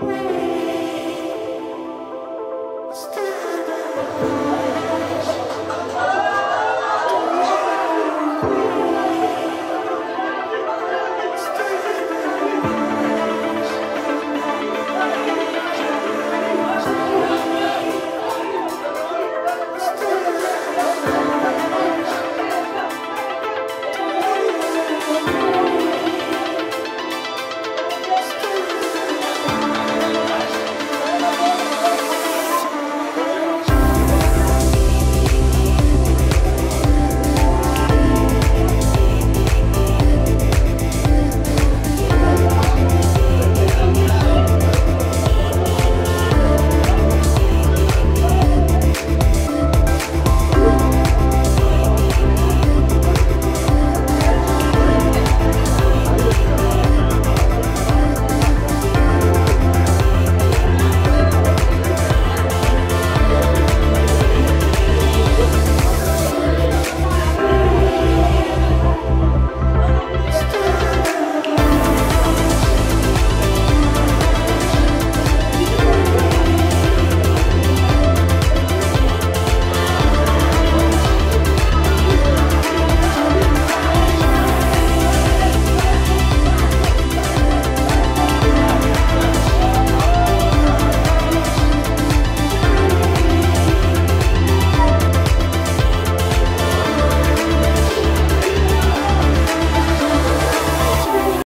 Bye.